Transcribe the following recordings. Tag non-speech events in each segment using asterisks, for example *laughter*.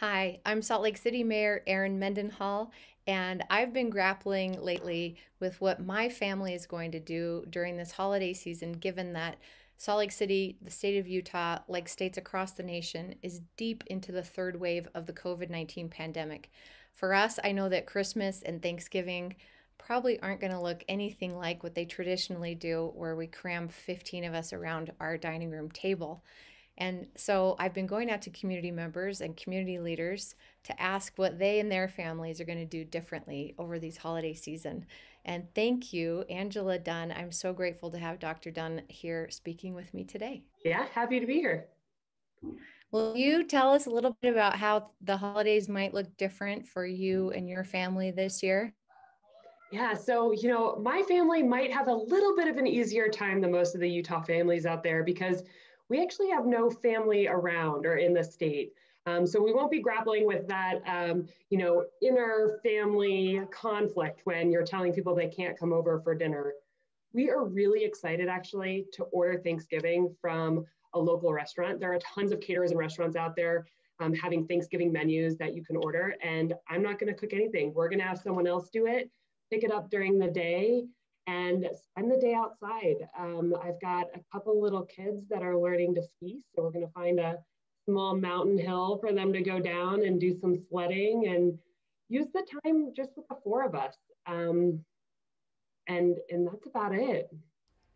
Hi, I'm Salt Lake City Mayor Erin Mendenhall, and I've been grappling lately with what my family is going to do during this holiday season, given that Salt Lake City, the state of Utah, like states across the nation, is deep into the third wave of the COVID 19 pandemic. For us, I know that Christmas and Thanksgiving probably aren't going to look anything like what they traditionally do, where we cram 15 of us around our dining room table. And so I've been going out to community members and community leaders to ask what they and their families are going to do differently over these holiday season. And thank you, Angela Dunn. I'm so grateful to have Dr. Dunn here speaking with me today. Yeah, happy to be here. Will you tell us a little bit about how the holidays might look different for you and your family this year? Yeah, so, you know, my family might have a little bit of an easier time than most of the Utah families out there because we actually have no family around or in the state. Um, so we won't be grappling with that, um, you know, inner family conflict when you're telling people they can't come over for dinner. We are really excited actually to order Thanksgiving from a local restaurant. There are tons of caterers and restaurants out there um, having Thanksgiving menus that you can order. And I'm not going to cook anything. We're going to have someone else do it, pick it up during the day, and spend the day outside. Um, I've got a couple little kids that are learning to ski, so we're going to find a small mountain hill for them to go down and do some sledding and use the time just with the four of us. Um, and and that's about it.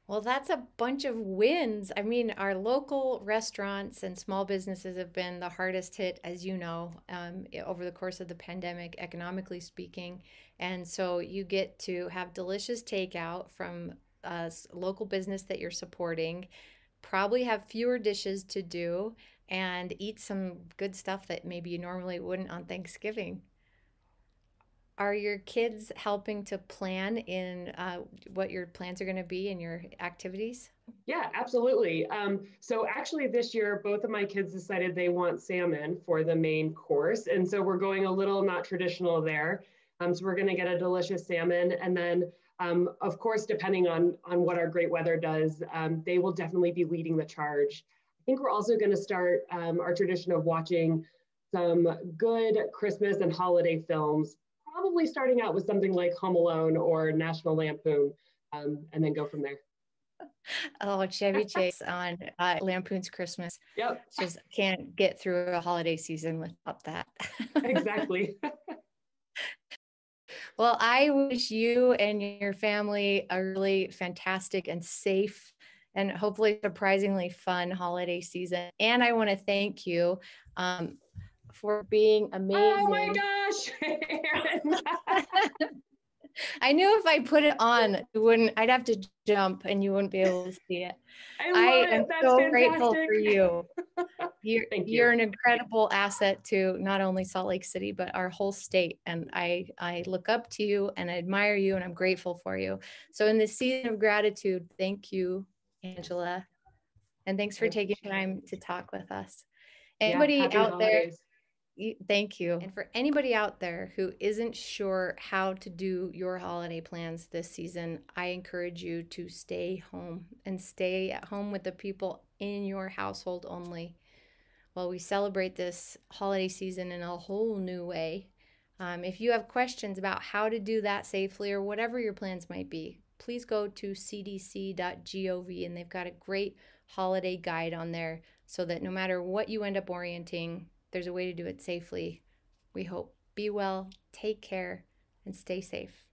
Well, that's a bunch of wins. I mean, our local restaurants and small businesses have been the hardest hit, as you know, um, over the course of the pandemic, economically speaking. And so you get to have delicious takeout from a local business that you're supporting, probably have fewer dishes to do, and eat some good stuff that maybe you normally wouldn't on Thanksgiving are your kids helping to plan in uh, what your plans are going to be in your activities? Yeah, absolutely. Um, so actually, this year, both of my kids decided they want salmon for the main course, and so we're going a little not traditional there. Um, so we're going to get a delicious salmon, and then, um, of course, depending on on what our great weather does, um, they will definitely be leading the charge. I think we're also going to start um, our tradition of watching some good Christmas and holiday films probably starting out with something like Home Alone or National Lampoon, um, and then go from there. *laughs* Oh, Chevy Chase on uh, Lampoon's Christmas. Yep. Just can't get through a holiday season without that. *laughs* exactly. *laughs* well, I wish you and your family a really fantastic and safe and hopefully surprisingly fun holiday season. And I want to thank you. Um, for being amazing. Oh my gosh. *laughs* *laughs* I knew if I put it on, you wouldn't I'd have to jump and you wouldn't be able to see it. I, I am so fantastic. grateful for you. *laughs* You're, you. you're an incredible asset to not only Salt Lake City, but our whole state. And I, I look up to you and I admire you and I'm grateful for you. So in this season of gratitude, thank you, Angela. And thanks for taking time to talk with us. Anybody yeah, out holidays. there Thank you. And for anybody out there who isn't sure how to do your holiday plans this season, I encourage you to stay home and stay at home with the people in your household only while we celebrate this holiday season in a whole new way. Um, if you have questions about how to do that safely or whatever your plans might be, please go to cdc.gov and they've got a great holiday guide on there so that no matter what you end up orienting, there's a way to do it safely. We hope. Be well, take care, and stay safe.